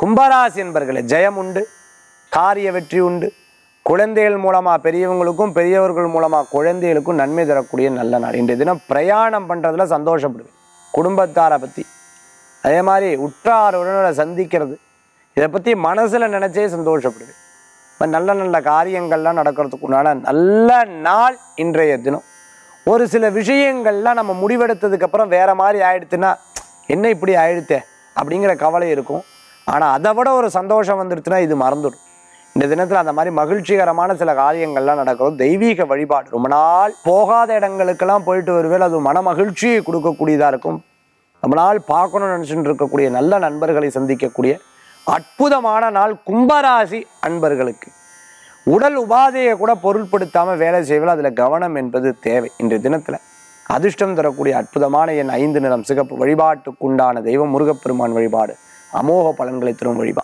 கும்பராசி என்பர்களே ஜெயம் உண்டு காரிய வெற்றி உண்டு. குழந்தைகள் மூலமாக பெரியவங்களுக்கும் பெரியவர்கள் மூலமாக குழந்தைகளுக்கும் நன்மை தரக்கூடிய நல்ல நாள். இன்றைய தினம் பிரயாணம் பண்ணுறதுல சந்தோஷப்படுவேன். குடும்பத்தாரை பற்றி அதே மாதிரி உற்றார் உறவினரை சந்திக்கிறது. இதை பற்றி மனசில் நினச்சே சந்தோஷப்படுவேன். இப்போ நல்ல நல்ல காரியங்கள்லாம் நடக்கிறதுக்கு உண்டான நல்ல நாள் இன்றைய தினம். ஒரு சில விஷயங்கள்லாம் நம்ம முடிவெடுத்ததுக்கப்புறம் வேறு மாதிரி ஆயிடுத்துன்னா என்ன இப்படி ஆயிடுத்தே? அப்படிங்கிற கவலை இருக்கும். ஆனால் அதை விட ஒரு சந்தோஷம் வந்துடுச்சுன்னா இது மறந்துடும். இந்த தினத்தில் அந்த மாதிரி மகிழ்ச்சிகரமான சில காரியங்கள்லாம் நடக்கும் தெய்வீக வழிபாடு. ரொம்ப நாள் போகாத இடங்களுக்கெல்லாம் போயிட்டு வருவேன் அது மன மகிழ்ச்சியை கொடுக்கக்கூடியதாக இருக்கும். ரொம்ப நாள் பார்க்கணும்னு நினச்சிட்டு இருக்கக்கூடிய நல்ல நண்பர்களை சந்திக்கக்கூடிய அற்புதமான நாள் கும்பராசி அன்பர்களுக்கு. உடல் உபாதையை கூட பொருட்படுத்தாமல் வேலை செய்வதில் அதில் கவனம் என்பது தேவை. இன்றைய தினத்தில் அதிர்ஷ்டம் தரக்கூடிய அற்புதமான என் ஐந்து நிறம் சிகப்பு வழிபாட்டுக்குண்டான தெய்வம் முருகப்பெருமான் வழிபாடு. அமோக பலன்களை தரும் வழிபாடு